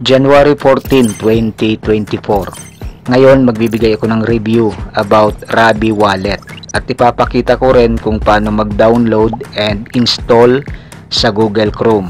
January 14, 2024. Ngayon magbibigay ako ng review about Rabi Wallet at ipapakita ko rin kung paano mag-download and install sa Google Chrome.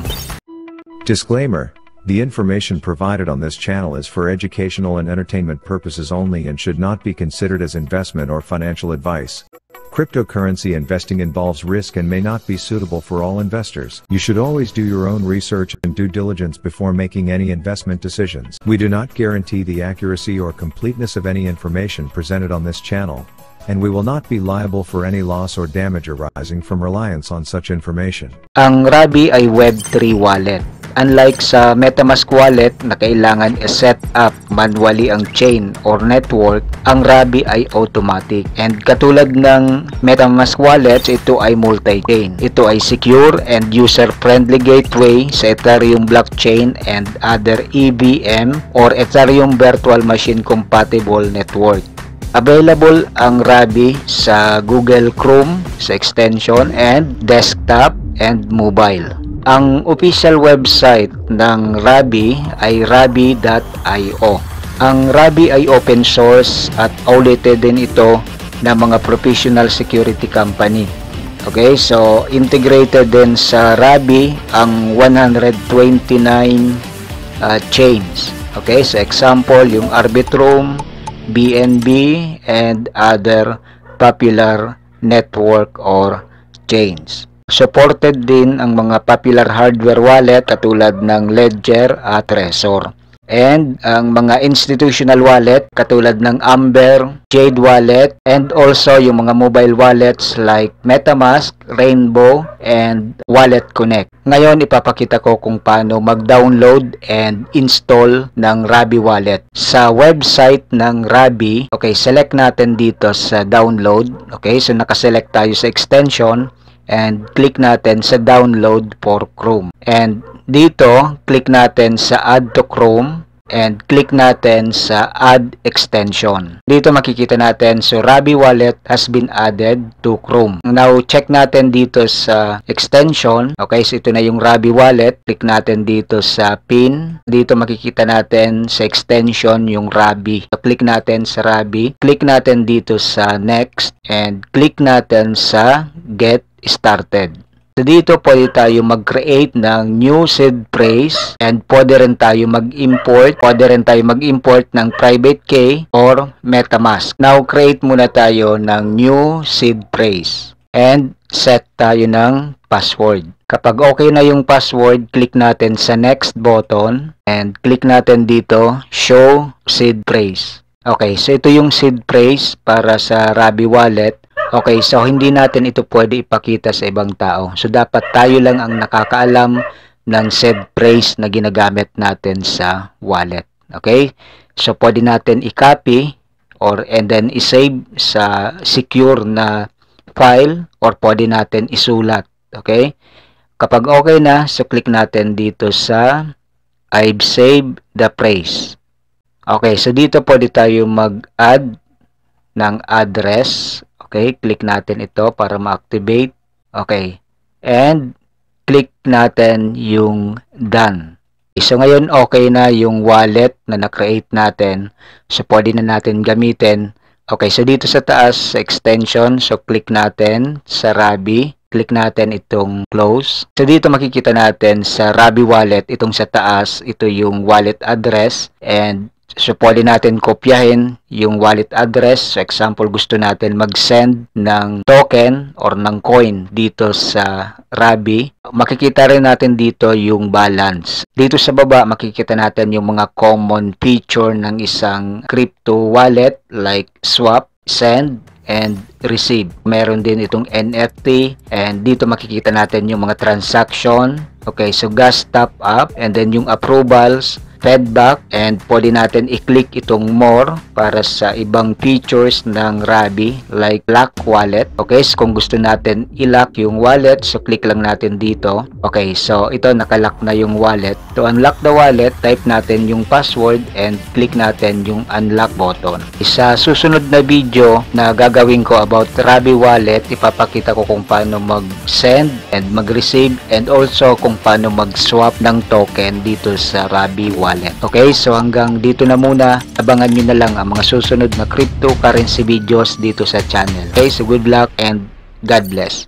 Disclaimer The information provided on this channel is for educational and entertainment purposes only and should not be considered as investment or financial advice. Cryptocurrency investing involves risk and may not be suitable for all investors. You should always do your own research and due diligence before making any investment decisions. We do not guarantee the accuracy or completeness of any information presented on this channel, and we will not be liable for any loss or damage arising from reliance on such information. Ang Rabi ay Web3 wallet. Unlike sa MetaMask wallet na kailangan i-set up manually ang chain or network, ang Rabi ay automatic. And katulad ng MetaMask wallet, ito ay multi-chain. Ito ay secure and user-friendly gateway sa Ethereum blockchain and other EVM or Ethereum virtual machine compatible network. Available ang Rabi sa Google Chrome sa extension and desktop and mobile. Ang official website ng Rabi ay rabi.io. Ang Rabi ay open source at audited din ito ng mga professional security company. Okay, so integrated din sa Rabi ang 129 uh, chains. Okay, so example yung Arbitrum, BNB, and other popular network or chains. Supported din ang mga popular hardware wallet katulad ng Ledger at Trezor. And ang mga institutional wallet katulad ng Amber, Jade Wallet, and also yung mga mobile wallets like MetaMask, Rainbow, and Wallet Connect. Ngayon ipapakita ko kung paano mag-download and install ng Rabi Wallet. Sa website ng Rabi, okay, select natin dito sa download. Okay, so nakaselect tayo sa extension and click natin sa download for Chrome. And dito, click natin sa add to Chrome and click natin sa add extension. Dito makikita natin so Rabi wallet has been added to Chrome. Now check natin dito sa extension. Okay, so ito na yung Rabi wallet. Click natin dito sa pin. Dito makikita natin sa extension yung Rabi. So, click natin sa Rabi. Click natin dito sa next and click natin sa get started. So dito pwede tayo mag-create ng new seed phrase and pwede rin tayo mag-import, pwede rin tayo mag-import ng private key or MetaMask. Now create muna tayo ng new seed phrase and set tayo ng password. Kapag okay na yung password, click natin sa next button and click natin dito show seed phrase. Okay, so ito yung seed phrase para sa Rabi wallet Okay, so hindi natin ito pwede ipakita sa ibang tao. So dapat tayo lang ang nakakaalam ng said phrase na ginagamit natin sa wallet. Okay? So pwede natin i-copy or and then i-save sa secure na file or pwede natin isulat. Okay? Kapag okay na, so click natin dito sa I've saved the phrase. Okay, so dito pwede tayo mag-add ng address Okay, click natin ito para ma-activate. Okay. And click natin yung done. So ngayon okay na yung wallet na na-create natin. So pwede na natin gamitin. Okay, so dito sa taas sa extension, so click natin sa Rabi. Click natin itong close. So dito makikita natin sa Rabi wallet, itong sa taas, ito yung wallet address and So, pwede natin kopyahin yung wallet address. So, example, gusto natin mag-send ng token or ng coin dito sa Rabi. Makikita rin natin dito yung balance. Dito sa baba, makikita natin yung mga common feature ng isang crypto wallet like swap, send, and receive. Meron din itong NFT and dito makikita natin yung mga transaction. Okay, so gas top up and then yung approvals feedback and pwede natin i-click itong more para sa ibang features ng Rabi like lock wallet. Okay, so kung gusto natin i-lock yung wallet, so click lang natin dito. Okay, so ito nakalock na yung wallet. To unlock the wallet, type natin yung password and click natin yung unlock button. Sa susunod na video na gagawin ko about Rabi wallet, ipapakita ko kung paano mag-send and mag-receive and also kung paano mag-swap ng token dito sa Rabi wallet wallet. Okay, so hanggang dito na muna. Abangan nyo na lang ang mga susunod na cryptocurrency videos dito sa channel. Okay, so good luck and God bless.